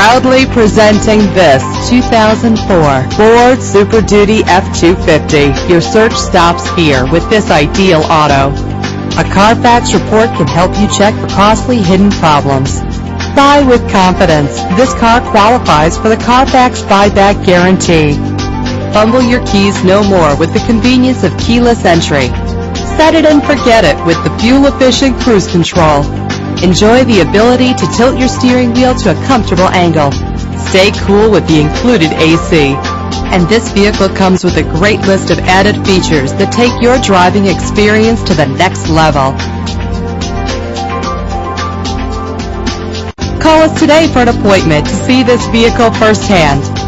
Proudly presenting this 2004 Ford Super Duty F-250. Your search stops here with this ideal auto. A Carfax report can help you check for costly hidden problems. Buy with confidence. This car qualifies for the Carfax buyback guarantee. Fumble your keys no more with the convenience of keyless entry. Set it and forget it with the fuel-efficient cruise control. Enjoy the ability to tilt your steering wheel to a comfortable angle. Stay cool with the included AC. And this vehicle comes with a great list of added features that take your driving experience to the next level. Call us today for an appointment to see this vehicle firsthand.